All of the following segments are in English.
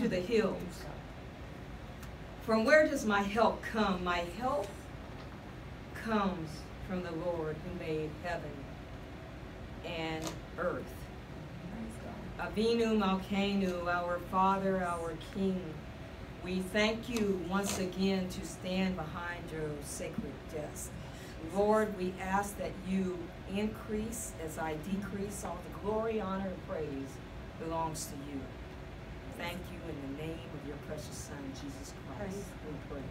to the hills. From where does my help come? My help comes from the Lord who made heaven and earth. Avinu Malkeinu, our Father, our King, we thank you once again to stand behind your sacred desk. Lord, we ask that you increase as I decrease. All the glory, honor, and praise belongs to you. Thank you in the name of your precious Son, Jesus Christ. We pray.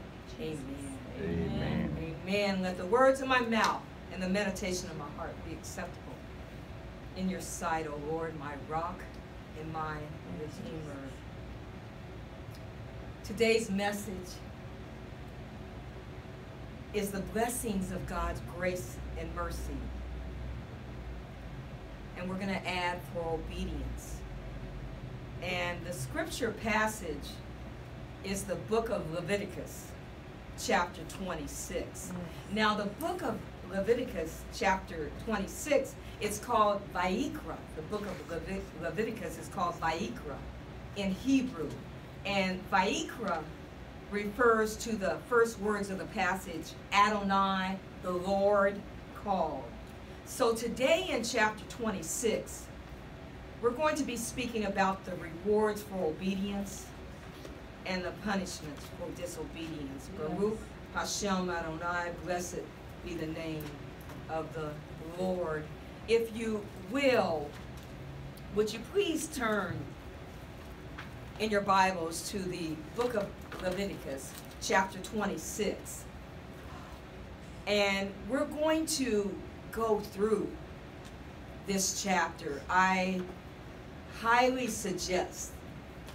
Amen. Amen. Amen. Let the words of my mouth and the meditation of my heart be acceptable in your sight, O Lord, my rock and my redeemer. Today's message is the blessings of God's grace and mercy. And we're going to add for obedience. And the scripture passage is the book of Leviticus, chapter 26. Mm. Now, the book of Leviticus, chapter 26, it's called Vayikra. The book of Levit- Leviticus is called Vayikra in Hebrew. And Vayikra refers to the first words of the passage Adonai, the Lord called. So today in chapter 26, we're going to be speaking about the rewards for obedience and the punishments for disobedience. Baruch Hashem Adonai, blessed be the name of the Lord. If you will, would you please turn in your Bibles to the book of Leviticus, chapter 26. And we're going to go through this chapter. I highly suggest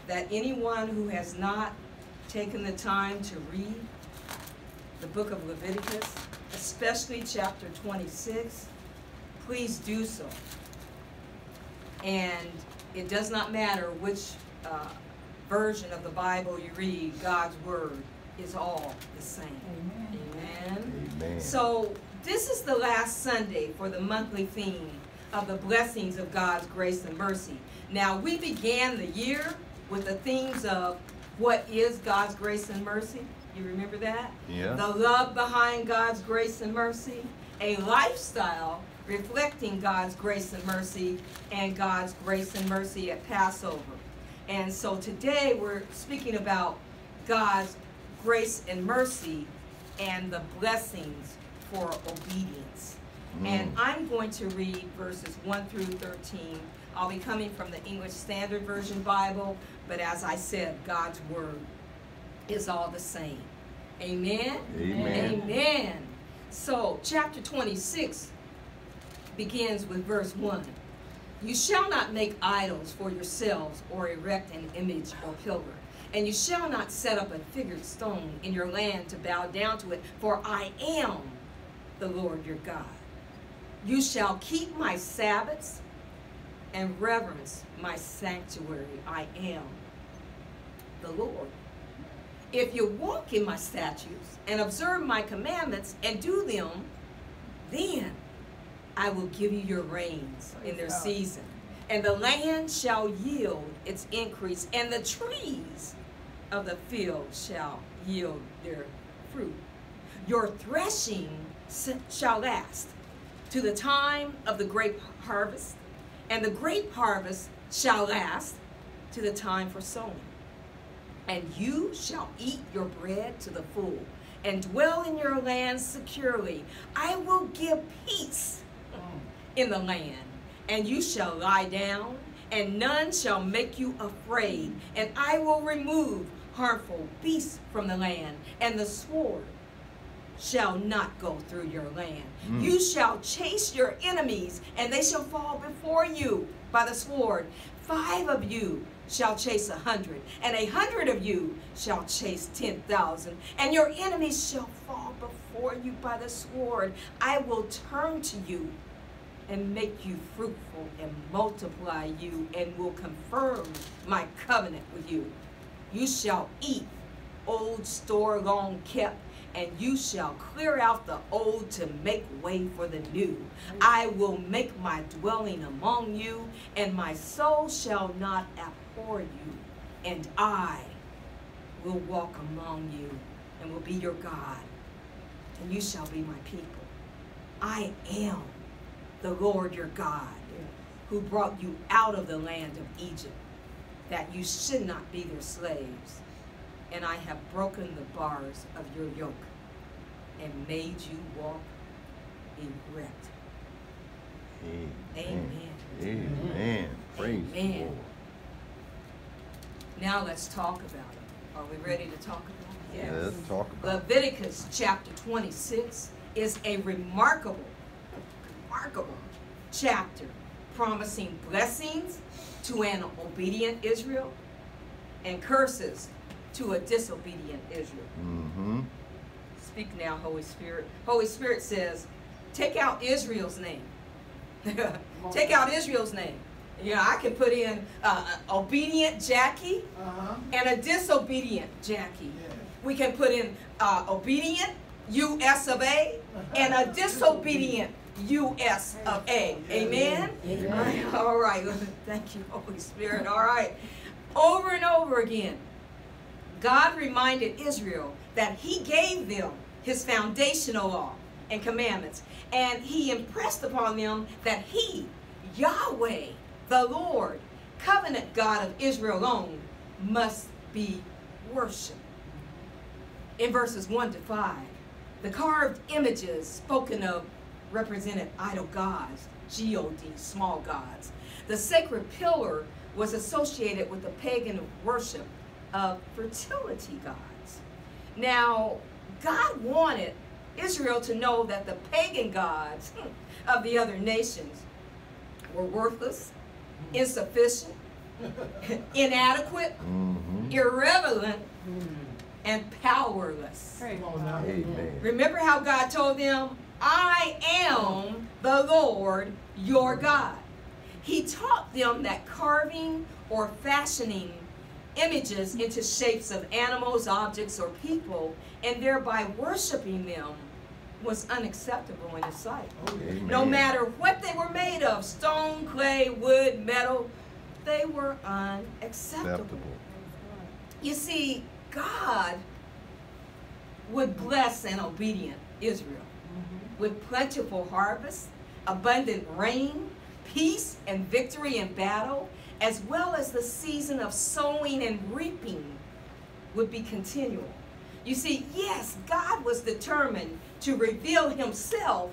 that anyone who has not taken the time to read the book of Leviticus, especially chapter 26, please do so. And it does not matter which uh, version of the Bible you read, God's word is all the same. Amen. Amen. So, this is the last Sunday for the monthly theme of the blessings of God's grace and mercy. Now, we began the year with the themes of what is God's grace and mercy. You remember that? Yeah. The love behind God's grace and mercy, a lifestyle reflecting God's grace and mercy, and God's grace and mercy at Passover. And so today we're speaking about God's grace and mercy and the blessings for obedience. And mm. I'm going to read verses 1 through 13. I'll be coming from the English Standard Version Bible, but as I said, God's Word is all the same. Amen? Amen. Amen. So, chapter 26 begins with verse 1. You shall not make idols for yourselves or erect an image or pillar. And you shall not set up a figured stone in your land to bow down to it, for I am the Lord your God. You shall keep my Sabbaths and reverence my sanctuary. I am the Lord. If you walk in my statutes and observe my commandments and do them, then I will give you your rains in their season, and the land shall yield its increase, and the trees of the field shall yield their fruit. Your threshing shall last to the time of the grape harvest, and the grape harvest shall last to the time for sowing. And you shall eat your bread to the full, and dwell in your land securely. I will give peace in the land, and you shall lie down, and none shall make you afraid. And I will remove harmful beasts from the land, and the sword shall not go through your land. Mm. You shall chase your enemies, and they shall fall before you by the sword. Five of you shall chase a hundred, and a hundred of you shall chase ten thousand, and your enemies shall fall before you by the sword. I will turn to you and make you fruitful and multiply you and will confirm my covenant with you. You shall eat old store long kept, and you shall clear out the old to make way for the new. I will make my dwelling among you, and my soul shall not abhor you. and I will walk among you and will be your God, and you shall be my people. I am the Lord your God, who brought you out of the land of Egypt, that you should not be their slaves. And I have broken the bars of your yoke and made you walk erect. Amen. Amen. Amen. Praise Amen. the Lord. Now let's talk about it. Are we ready to talk about it? Yes. Yeah, let's talk about Leviticus chapter 26 is a remarkable, remarkable chapter promising blessings to an obedient Israel and curses to a disobedient Israel. Mm-hmm. Speak now, Holy Spirit. Holy Spirit says, take out Israel's name. take out Israel's name. You know, I can put in uh, obedient Jackie uh-huh. and a disobedient Jackie. Yeah. We can put in uh, obedient US of A and a disobedient US of A. Amen? Amen. All right. Thank you, Holy Spirit. All right. Over and over again, God reminded Israel that He gave them His foundational law and commandments. And He impressed upon them that He, Yahweh, the Lord, covenant God of Israel alone, must be worshiped. In verses 1 to 5, the carved images spoken of represented idol gods, G-O-D, small gods. The sacred pillar was associated with the pagan worship of fertility gods. Now, God wanted Israel to know that the pagan gods hmm, of the other nations were worthless, mm-hmm. insufficient, inadequate, mm-hmm. irrelevant, mm-hmm. and powerless. Amen. Remember how God told them, I am the Lord your mm-hmm. God. He taught them that carving or fashioning images into shapes of animals, objects, or people, and thereby worshiping them was unacceptable in his sight. Amen. No matter what they were made of, stone, clay, wood, metal, they were unacceptable. Acceptable. You see, God would bless an obedient Israel mm-hmm. with plentiful harvest, abundant rain, peace and victory in battle, as well as the season of sowing and reaping would be continual. You see, yes, God was determined to reveal himself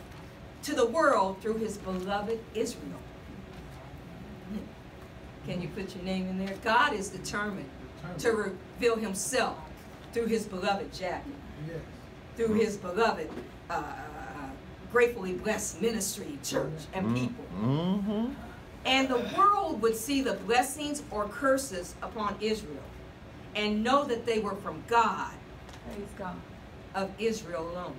to the world through his beloved Israel. Can you put your name in there? God is determined, determined. to reveal himself through his beloved Jackie, yes. through his beloved uh, gratefully blessed ministry, church, and mm-hmm. people. Mm-hmm. And the world would see the blessings or curses upon Israel and know that they were from God, Praise God. of Israel alone.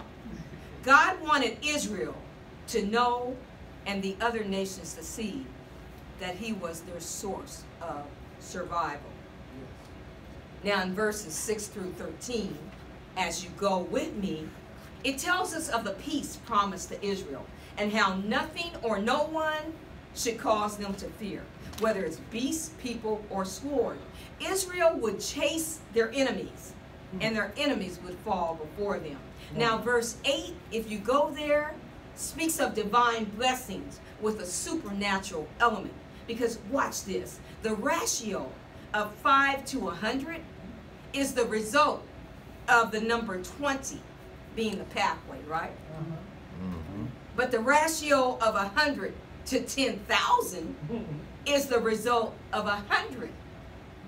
God wanted Israel to know and the other nations to see that he was their source of survival. Now in verses 6 through 13, as you go with me, it tells us of the peace promised to Israel and how nothing or no one should cause them to fear, whether it's beasts, people, or sword. Israel would chase their enemies, hmm. and their enemies would fall before them. Hmm. Now, verse 8, if you go there, speaks of divine blessings with a supernatural element. Because watch this the ratio of 5 to 100 is the result of the number 20 being the pathway, right? Uh-huh. Mm-hmm. But the ratio of 100 to 10,000 is the result of 100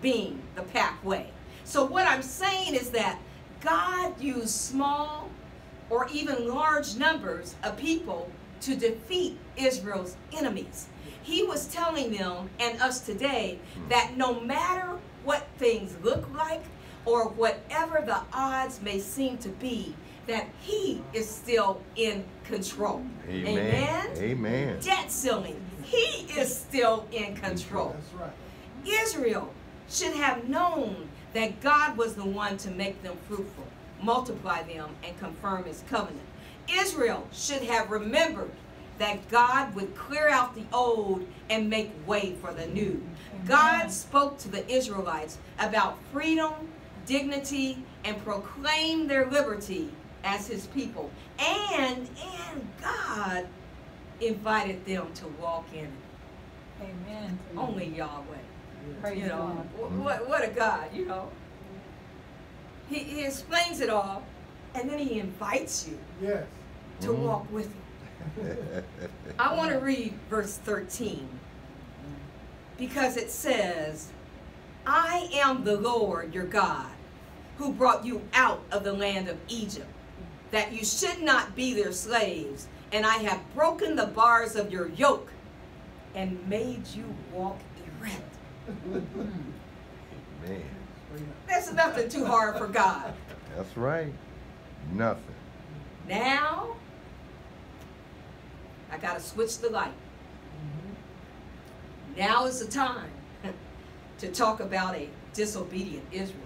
being the pathway. So, what I'm saying is that God used small or even large numbers of people to defeat Israel's enemies. He was telling them and us today that no matter what things look like or whatever the odds may seem to be, that he is still in control. Amen. Amen. Amen. Debt ceiling. He is still in control. That's right. Israel should have known that God was the one to make them fruitful multiply them, and confirm his covenant. Israel should have remembered that God would clear out the old and make way for the new. God spoke to the Israelites about freedom, dignity, and proclaim their liberty as his people. And and God invited them to walk in it. Amen. Only Yahweh. Praise you know, God. what, what a God, you know. He, he explains it all, and then he invites you Yes. to Mhm. walk with him. I want to read verse 13 because it says, I am the Lord your God who brought you out of the land of Egypt, that you should not be their slaves, and I have broken the bars of your yoke and made you walk erect. Man, There's nothing too hard for God. that's right. Nothing. Now, I got to switch the light. Now is the time to talk about a disobedient Israel.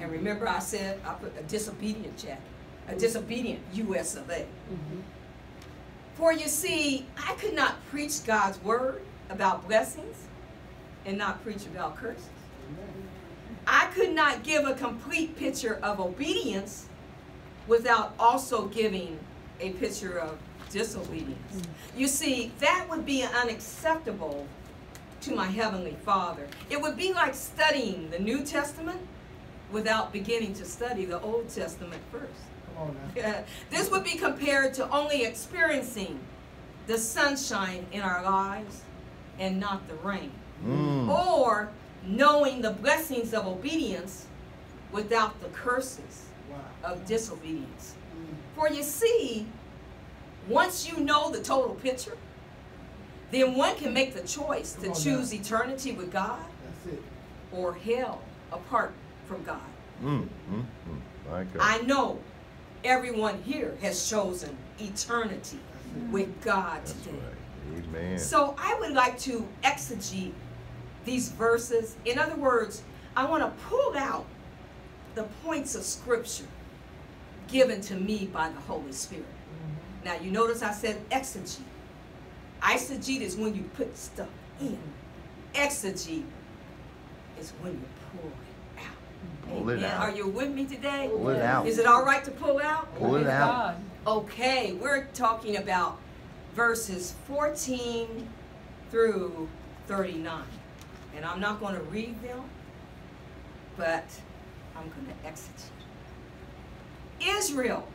And mm. remember, I said I put a disobedient Jackie, a disobedient US of A. Mm-hmm. For you see, I could not preach God's word about blessings and not preach about curses. I could not give a complete picture of obedience without also giving a picture of disobedience. Mm-hmm. You see, that would be unacceptable to my Heavenly Father. It would be like studying the New Testament without beginning to study the Old Testament first. Come on now. this would be compared to only experiencing the sunshine in our lives and not the rain. Mm. Or knowing the blessings of obedience without the curses Wow. of disobedience. For you see, once you know the total picture, then one can make the choice to Come on choose eternity with God That's it. or hell apart from God. Mm, mm, mm. My I know everyone here has chosen eternity That's with God That's today. right. Amen. So I would like to exegete these verses. In other words, I want to pull out the points of scripture given to me by the Holy Spirit. Now you notice I said exegete. Eisegete is when you put stuff in. Exegete is when you pull it out. Pull it out. Are you with me today? Pull it out. Is it all right to pull out? Pull it out. God. Okay, we're talking about verses 14 through 39. And I'm not going to read them, but I'm going to exegete. Israel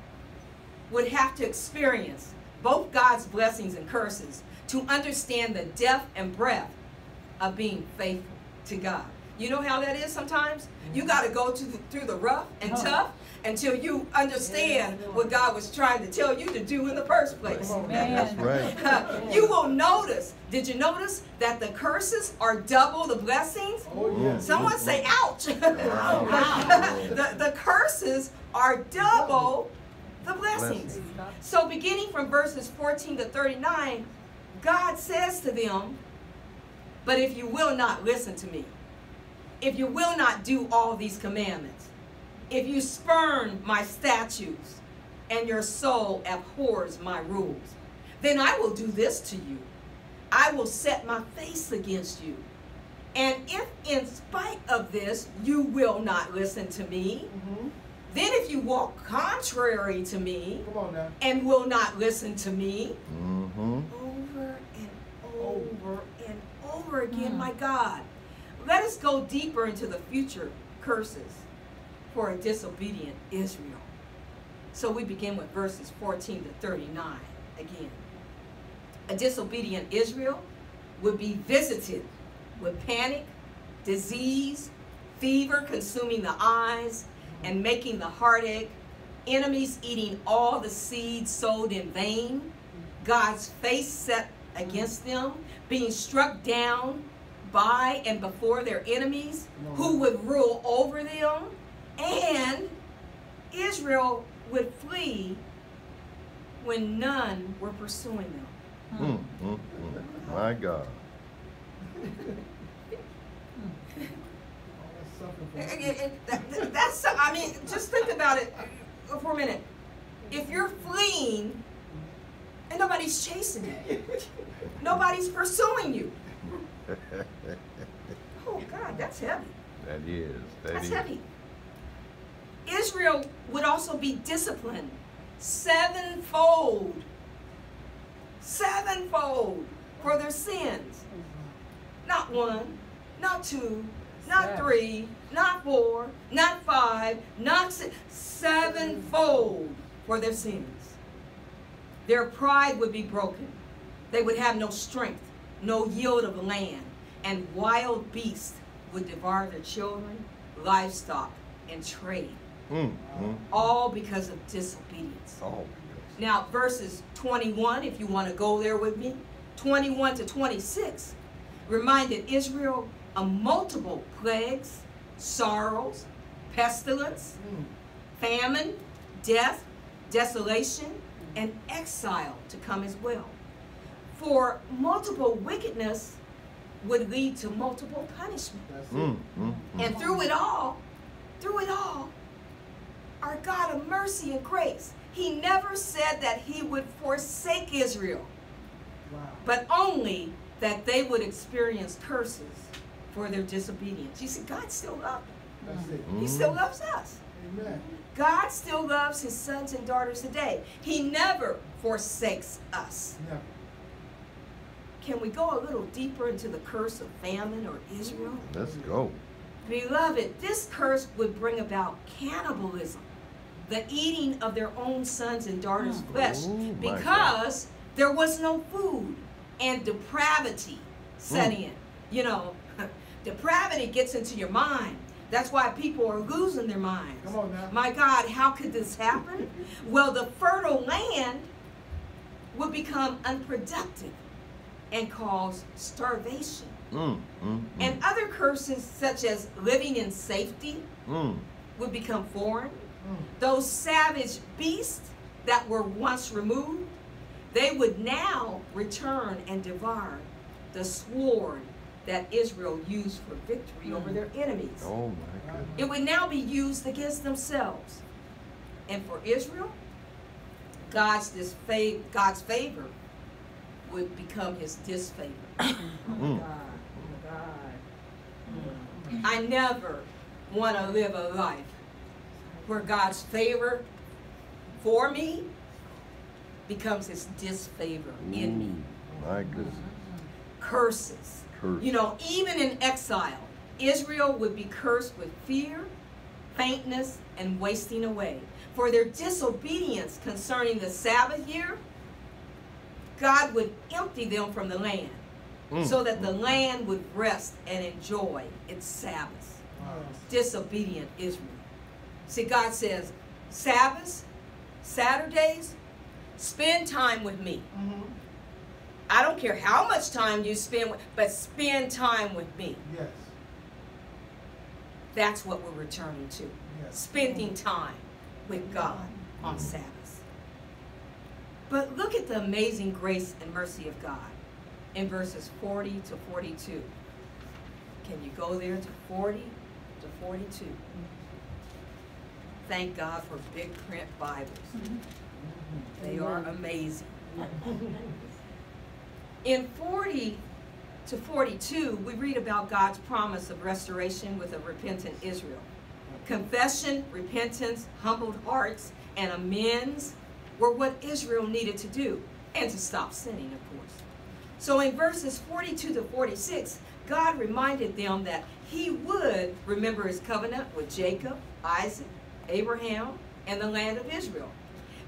would have to experience both God's blessings and curses to understand the depth and breadth of being faithful to God. You know how that is sometimes? You got to go to the, through the rough and Huh. tough until you understand what God was trying to tell you to do in the first place. That's right. you will notice, did you notice that the curses are double the blessings? Oh, yeah. Someone say, ouch. Wow. the, the curses are double the blessings. Praise God. So, beginning from verses 14 to 39, God says to them, But if you will not listen to me, if you will not do all these commandments, if you spurn my statutes, and your soul abhors my rules, then I will do this to you. I will set my face against you. And if in spite of this you will not listen to me, Mhm. then if you walk contrary to me Come on now. and will not listen to me Mm-hmm. over and over and over again, Mm. my God. Let us go deeper into the future curses for a disobedient Israel. So we begin with verses 14 to 39 again. A disobedient Israel would be visited with panic, disease, fever consuming the eyes and making the heartache, enemies eating all the seeds sowed in vain, God's face set against them, being struck down by and before their enemies who would rule over them, and Israel would flee when none were pursuing them. Mm, mm, mm. My God. That's something It- for it- it- that- That's, I mean, just think about it for a minute. If you're fleeing and nobody's chasing you, nobody's pursuing you, Oh, God, that's heavy. That is. That That's is. heavy. Israel would also be disciplined sevenfold, sevenfold for their sins. Not one, not two, not three, not four, not five, not six, sevenfold for their sins. Their pride would be broken. They would have no strength, no yield of land, and wild beasts would devour their children, livestock, and trade, Mm, mm. all because of disobedience. Oh, Now, verses 21, if you want to go there with me, 21 to 26 reminded Israel of multiple plagues, sorrows, pestilence, famine, death, desolation, and exile to come as well. For multiple wickedness would lead to multiple punishment. mm, mm, mm. And through it all, through it all, our God of mercy and grace, He never said that He would forsake Israel, Wow. but only that they would experience curses for their disobedience. You see, God still loves them. He Mm. still loves us. Amen. God still loves His sons and daughters today. He never forsakes us. Never. Can we go a little deeper into the curse of famine or Israel? Let's go. Beloved, this curse would bring about cannibalism, the eating of their own sons and daughters' flesh, Oh, my because there was no food and depravity set Mm. in. You know, depravity gets into your mind. That's why people are losing their minds. Come on now. My God, how could this happen? well, the fertile land would become unproductive and cause starvation. Mm, mm, mm. And other curses, such as living in safety, mm. would become foreign. Mm. Those savage beasts that were once removed, they would now return and devour the sword that Israel used for victory over their enemies. Oh my goodness. It would now be used against themselves. And for Israel, God's disfa- God's favor would become his disfavor. oh Mm. I never want to live a life where God's favor for me becomes his disfavor in me. My goodness. Curses. Curse. You know, even in exile, Israel would be cursed with fear, faintness, and wasting away. For their disobedience concerning the Sabbath year, God would empty them from the land Mm. so that the land would rest and enjoy its Sabbath. Wow. Disobedient Israel. See, God says, Sabbaths, Saturdays, spend time with me. Mhm. I don't care how much time you spend, with, but spend time with me. Yes. That's what we're returning to. Yes. Spending time with God on Sabbaths. But look at the amazing grace and mercy of God in verses 40 to 42. Can you go there to 40 to 42? Thank God for big print Bibles. Mm-hmm. They are amazing. In 40 to 42, we read about God's promise of restoration with a repentant Israel. Confession, repentance, humbled hearts, and amends were what Israel needed to do, and to stop sinning, of course. So in verses 42 to 46, God reminded them that He would remember His covenant with Jacob, Isaac, Abraham, and the land of Israel.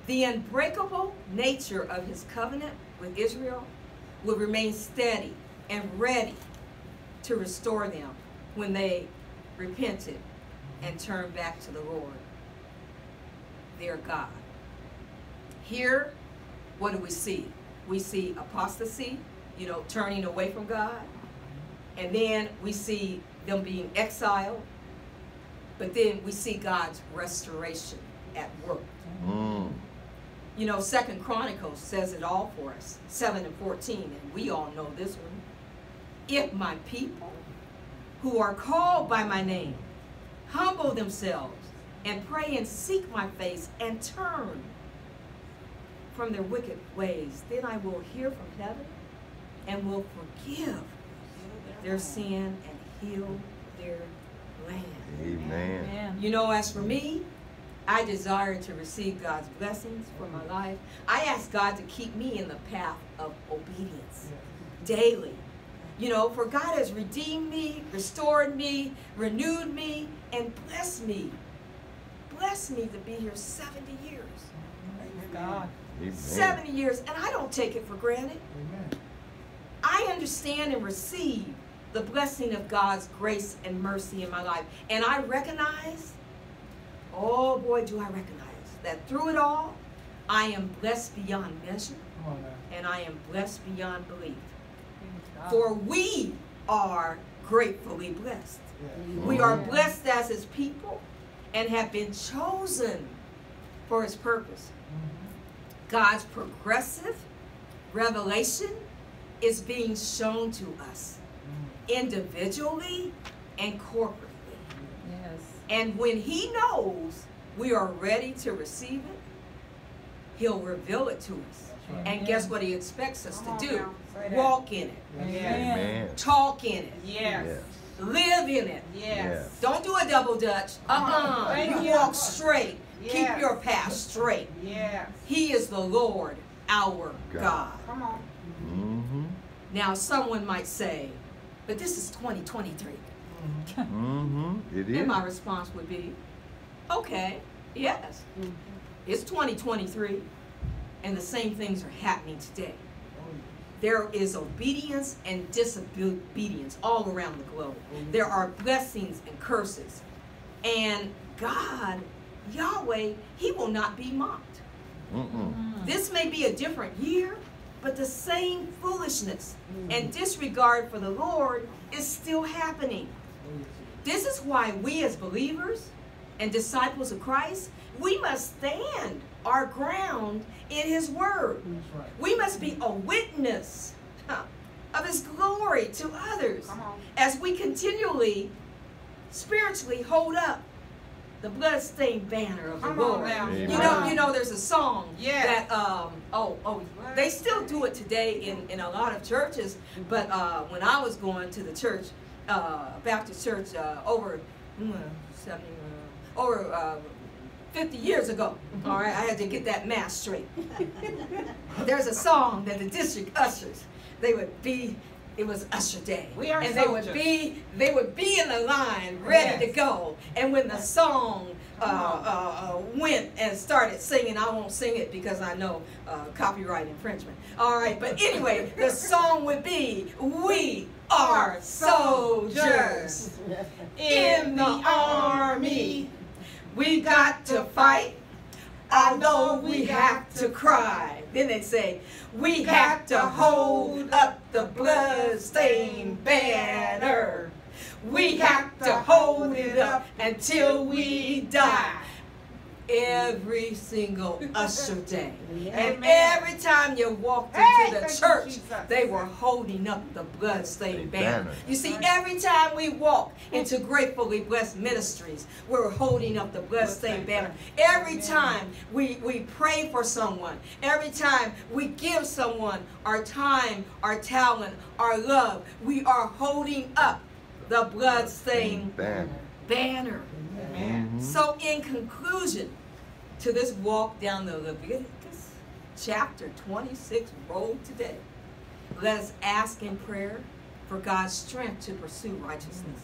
The unbreakable nature of His covenant with Israel would remain steady and ready to restore them when they repented and turned back to the Lord, their God. Here, what do we see? We see apostasy, you know, turning away from God. And then we see them being exiled. But then we see God's restoration at work. Mm. You know, Second Chronicles says it all for us, 7 and 14, and we all know this one. If my people who are called by my name humble themselves and pray and seek my face and turn from their wicked ways, then I will hear from heaven and will forgive their sin and heal their land. Amen. Amen. You know, as for me, I desire to receive God's blessings for my life. I ask God to keep me in the path of obedience daily. You know, for God has redeemed me, restored me, renewed me, and blessed me. Blessed me to be here 70 years. Praise God. Amen. 70 years, and I don't take it for granted. Amen. I understand and receive the blessing of God's grace and mercy in my life. And I recognize, oh boy, do I recognize that through it all, I am blessed beyond measure Come on and I am blessed beyond belief. For we are gratefully blessed. Yeah. We are blessed as his people and have been chosen for his purpose. Mhm. God's progressive revelation is being shown to us individually and corporately. Yes. And when He knows we are ready to receive it, He'll reveal it to us. That's right. And guess what He expects us Come to do? now. Walk in it, That's right. Amen. Amen. talk in it, Yes. live in it. Yes. Don't do a double dutch. Uh-uh. You you. walk straight. Keep your path straight. Yes. He is the Lord, our God. God. Come on. Mm-hmm. Now, someone might say, but this is 2023. Mhm. Mm-hmm. It is. And my response would be, okay, yes. It's 2023, and the same things are happening today. Oh. There is obedience and disobedience all around the globe. There are blessings and curses. And God, Yahweh, He will not be mocked. Mm-mm. Mm. This may be a different year, but the same foolishness and Mm-hmm. disregard for the Lord is still happening. This is why we as believers and disciples of Christ, we must stand our ground in his word. That's right. We must be a witness of his glory to others as we continually spiritually hold up the bloodstained banner of the Come on Lord. now. You know, you know, there's a song Yes. that um oh oh they still do it today in, in a lot of churches. But uh, when I was going to the church, uh, Baptist church, uh, over mm, seventy, uh, over uh, fifty years ago. All right, I had to get that math straight. There's a song that the district ushers they would be. It was Usher Day, We are and they would be they would be in the line ready to go. And when the song uh, uh, uh, went and started singing, I won't sing it because I know uh, copyright infringement. All right, but anyway, the song would be "We Are Soldiers in the Army. We got to fight, although we have to cry." Then they say, "We have to hold up the blood-stained banner." We have to hold it up until we die. Every single usher day. And every time you walked Hey, into the thank you, church, they were holding up the bloodstained The banner. banner. You see, every time we walk into Gratefully Blessed Ministries, we're holding up the bloodstained banner. Every time we, we pray for someone, every time we give someone our time, our talent, our love, we are holding up the bloodstained Banner. banner. Amen. Mhm. So, in conclusion to this walk down the Leviticus chapter 26 road today, let us ask in prayer for God's strength to pursue righteousness.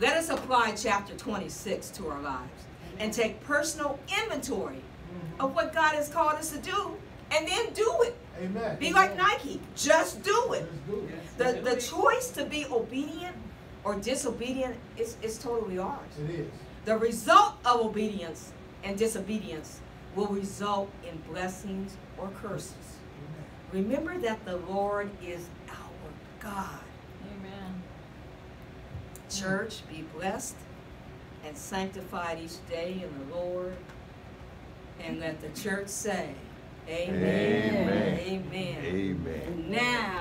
Let us apply chapter 26 to our lives and take personal inventory Mhm. of what God has called us to do and then do it. Amen. Be like Nike, just do it. Let's do it. The, the choice to be obedient or disobedient is, is totally ours. It is. The result of obedience and disobedience will result in blessings or curses. Amen. Remember that the Lord is our God. Amen. Church, be blessed and sanctified each day in the Lord. And let the church say, Amen. Amen. Amen. Amen. Now,